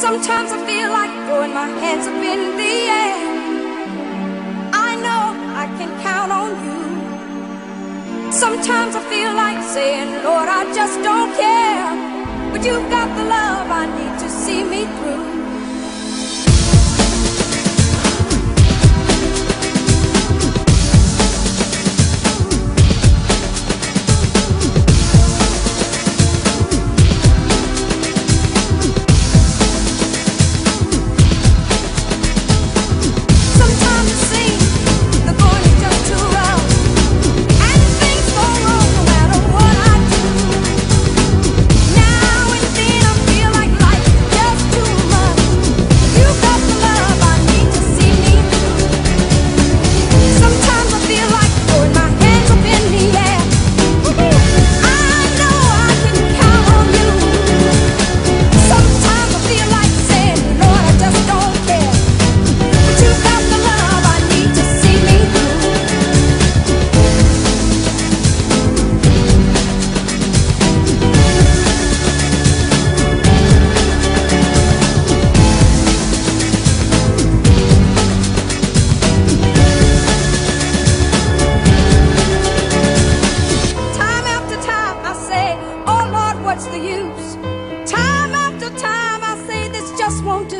Sometimes I feel like throwing my hands up in the air. I know I can count on you. Sometimes I feel like saying, Lord, I just don't care. But you've got the love I need to see me through. what's the use? Time after time I say this just won't do.